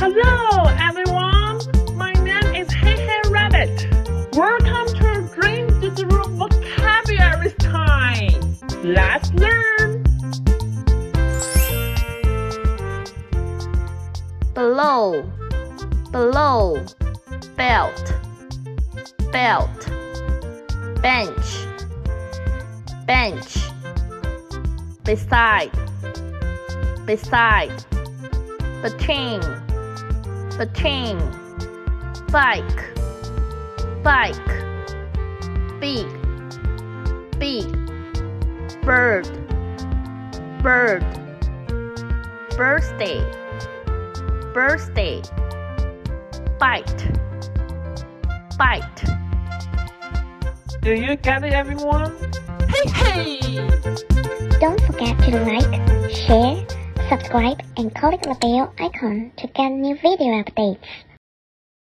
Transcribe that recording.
Hello, everyone. My name is Hey Hey Rabbit. Welcome to Dream Room Vocabulary Time. Let's learn. Below, below, belt, belt, bench, bench, beside, beside, between, between, bike, bike, big, big, bird, bird, birthday, birthday, bite, bite. Do you get it, everyone? Hey, hey! Don't forget to like, share, subscribe, and click the bell icon to get new video updates.